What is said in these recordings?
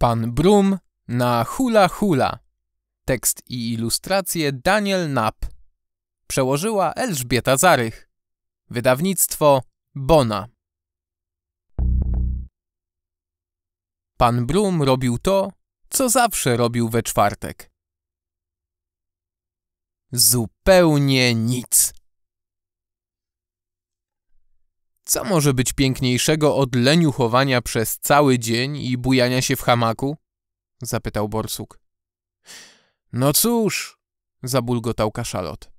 Pan Brum na hula hula. Tekst i ilustracje Daniel Knapp. Przełożyła Elżbieta Zarych. Wydawnictwo Bona. Pan Brum robił to, co zawsze robił we czwartek. Zupełnie nic. Co może być piękniejszego od leniuchowania przez cały dzień i bujania się w hamaku? zapytał Borsuk. No cóż, zabulgotał kaszalot.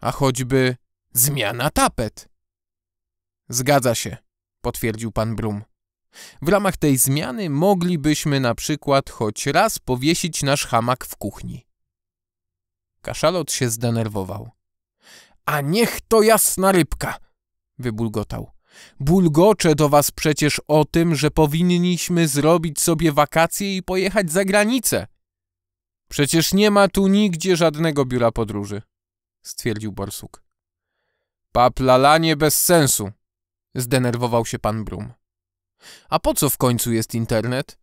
A choćby zmiana tapet. Zgadza się, potwierdził pan Brum. W ramach tej zmiany moglibyśmy na przykład choć raz powiesić nasz hamak w kuchni. Kaszalot się zdenerwował. A niech to jasna rybka! wybulgotał. Bulgoczę do was przecież o tym, że powinniśmy zrobić sobie wakacje i pojechać za granicę. Przecież nie ma tu nigdzie żadnego biura podróży, stwierdził Borsuk. Paplalanie bez sensu, zdenerwował się pan Brum. A po co w końcu jest internet?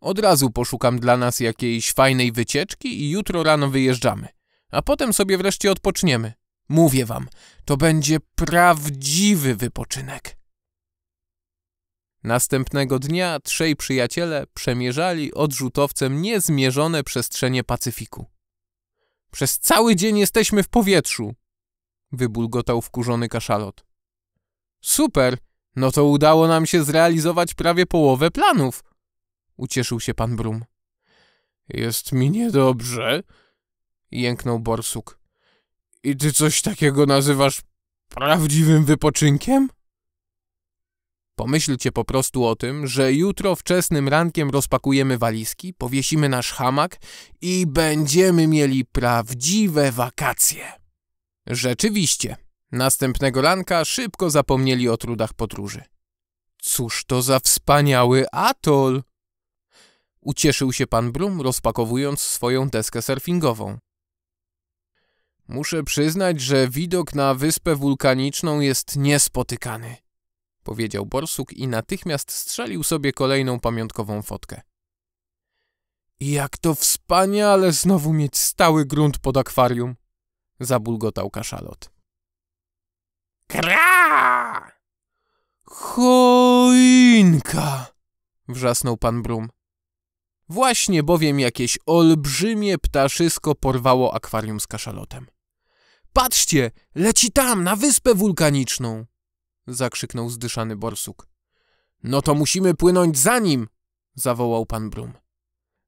Od razu poszukam dla nas jakiejś fajnej wycieczki i jutro rano wyjeżdżamy. A potem sobie wreszcie odpoczniemy. Mówię wam, to będzie prawdziwy wypoczynek. Następnego dnia trzej przyjaciele przemierzali odrzutowcem niezmierzone przestrzenie Pacyfiku. Przez cały dzień jesteśmy w powietrzu, wybulgotał wkurzony kaszalot. Super, no to udało nam się zrealizować prawie połowę planów, ucieszył się pan Brum. Jest mi niedobrze, jęknął Borsuk. I ty coś takiego nazywasz prawdziwym wypoczynkiem? Pomyślcie po prostu o tym, że jutro wczesnym rankiem rozpakujemy walizki, powiesimy nasz hamak i będziemy mieli prawdziwe wakacje. Rzeczywiście, następnego ranka szybko zapomnieli o trudach podróży. Cóż to za wspaniały atol! Ucieszył się pan Brum, rozpakowując swoją deskę surfingową. Muszę przyznać, że widok na wyspę wulkaniczną jest niespotykany, powiedział Borsuk i natychmiast strzelił sobie kolejną pamiątkową fotkę. Jak to wspaniale znowu mieć stały grunt pod akwarium, zabulgotał kaszalot. Kra! Choinka! wrzasnął pan Brum. Właśnie bowiem jakieś olbrzymie ptaszysko porwało akwarium z kaszalotem. Patrzcie, leci tam, na wyspę wulkaniczną! zakrzyknął zdyszany borsuk. No to musimy płynąć za nim! zawołał pan Brum.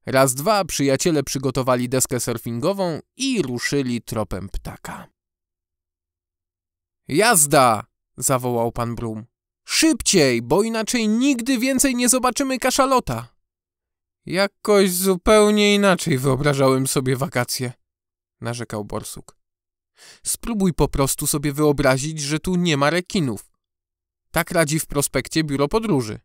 Raz dwa przyjaciele przygotowali deskę surfingową i ruszyli tropem ptaka. Jazda! zawołał pan Brum. Szybciej, bo inaczej nigdy więcej nie zobaczymy kaszalota. Jakoś zupełnie inaczej wyobrażałem sobie wakacje, narzekał borsuk. Spróbuj po prostu sobie wyobrazić, że tu nie ma rekinów. Tak radzi w prospekcie biuro podróży.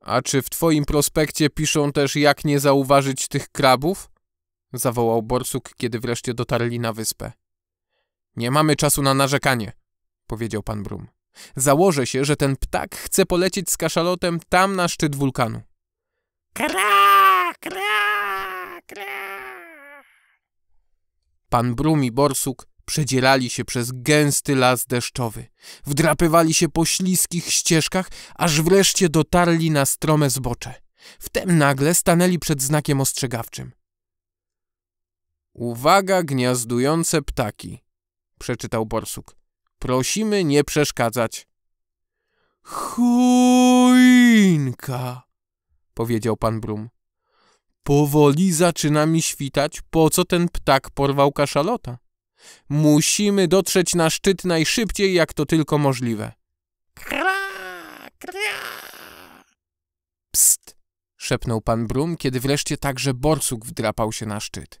A czy w twoim prospekcie piszą też jak nie zauważyć tych krabów? Zawołał Borsuk, kiedy wreszcie dotarli na wyspę. Nie mamy czasu na narzekanie, powiedział pan Brum. Założę się, że ten ptak chce polecieć z kaszalotem tam na szczyt wulkanu. Kra, kra. Pan Brum i Borsuk Przedzierali się przez gęsty las deszczowy, wdrapywali się po śliskich ścieżkach, aż wreszcie dotarli na strome zbocze. Wtem nagle stanęli przed znakiem ostrzegawczym. Uwaga, gniazdujące ptaki, przeczytał Borsuk. Prosimy nie przeszkadzać. Choinka, powiedział pan Brum. Powoli zaczyna mi świtać, po co ten ptak porwał kaszalota. Musimy dotrzeć na szczyt najszybciej, jak to tylko możliwe. Kra, kra. Psst, szepnął pan Brum, kiedy wreszcie także borsuk wdrapał się na szczyt.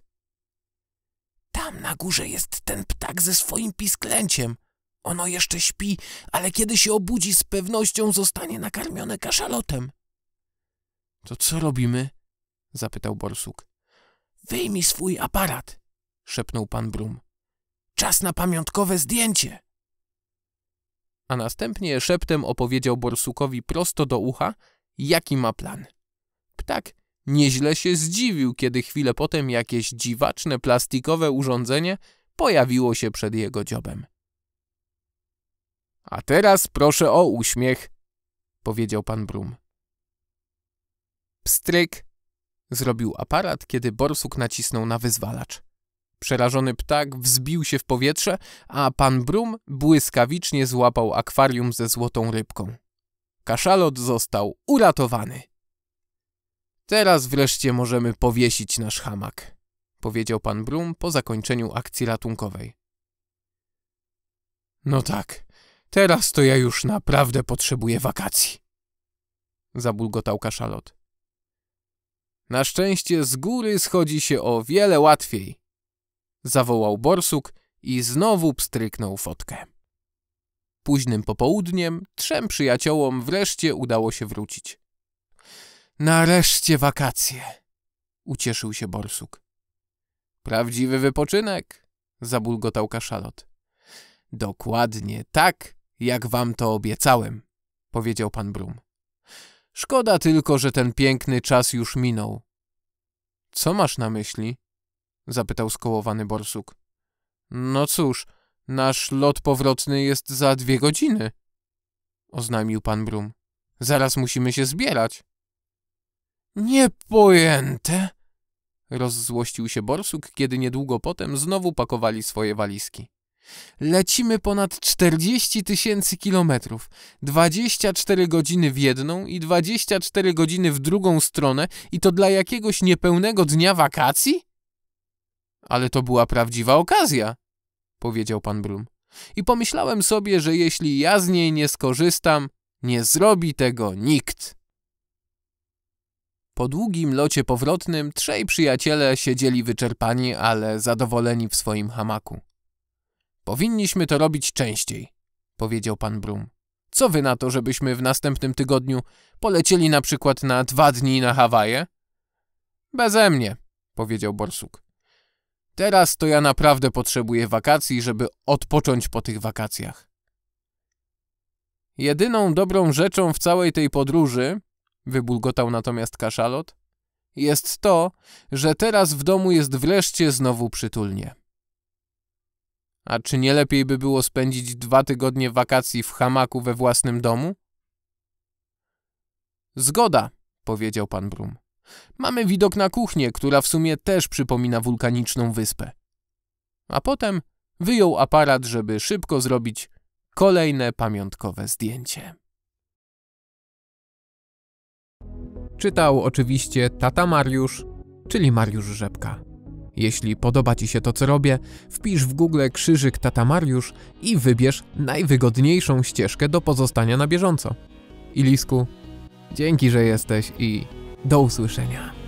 Tam na górze jest ten ptak ze swoim pisklęciem. Ono jeszcze śpi, ale kiedy się obudzi, z pewnością zostanie nakarmione kaszalotem. To co robimy? Zapytał borsuk. Wyjmij swój aparat, szepnął pan Brum. Czas na pamiątkowe zdjęcie. A następnie szeptem opowiedział Borsukowi prosto do ucha, jaki ma plan. Ptak nieźle się zdziwił, kiedy chwilę potem jakieś dziwaczne plastikowe urządzenie pojawiło się przed jego dziobem. A teraz proszę o uśmiech, powiedział pan Brum. Pstryk! Zrobił aparat, kiedy borsuk nacisnął na wyzwalacz. Przerażony ptak wzbił się w powietrze, a pan Brum błyskawicznie złapał akwarium ze złotą rybką. Kaszalot został uratowany. Teraz wreszcie możemy powiesić nasz hamak, powiedział pan Brum po zakończeniu akcji ratunkowej. No tak, teraz to ja już naprawdę potrzebuję wakacji, zabulgotał kaszalot. Na szczęście z góry schodzi się o wiele łatwiej, zawołał borsuk i znowu pstryknął fotkę. Późnym popołudniem trzem przyjaciołom wreszcie udało się wrócić. Nareszcie wakacje, ucieszył się borsuk. Prawdziwy wypoczynek, zabulgotał kaszalot. Dokładnie tak, jak wam to obiecałem, powiedział pan Brum. Szkoda tylko, że ten piękny czas już minął. Co masz na myśli? zapytał skołowany borsuk. No cóż, nasz lot powrotny jest za dwie godziny, oznajmił pan Brum. Zaraz musimy się zbierać. Niepojęte, rozzłościł się borsuk, kiedy niedługo potem znowu pakowali swoje walizki. Lecimy ponad 40 tysięcy kilometrów, 24 godziny w jedną i 24 godziny w drugą stronę i to dla jakiegoś niepełnego dnia wakacji? Ale to była prawdziwa okazja, powiedział pan Brum. I pomyślałem sobie, że jeśli ja z niej nie skorzystam, nie zrobi tego nikt. Po długim locie powrotnym trzej przyjaciele siedzieli wyczerpani, ale zadowoleni w swoim hamaku. Powinniśmy to robić częściej, powiedział pan Brum. Co wy na to, żebyśmy w następnym tygodniu polecieli na przykład na dwa dni na Hawaje? Beze mnie, powiedział Borsuk. Teraz to ja naprawdę potrzebuję wakacji, żeby odpocząć po tych wakacjach. Jedyną dobrą rzeczą w całej tej podróży, wybulgotał natomiast kaszalot, jest to, że teraz w domu jest wreszcie znowu przytulnie. A czy nie lepiej by było spędzić dwa tygodnie wakacji w hamaku we własnym domu? Zgoda, powiedział pan Brum. Mamy widok na kuchnię, która w sumie też przypomina wulkaniczną wyspę. A potem wyjął aparat, żeby szybko zrobić kolejne pamiątkowe zdjęcie. Czytał oczywiście tata Mariusz, czyli Mariusz Rzepka. Jeśli podoba Ci się to, co robię, wpisz w Google krzyżyk Tata Mariusz i wybierz najwygodniejszą ścieżkę do pozostania na bieżąco. Ilisku, dzięki, że jesteś i do usłyszenia.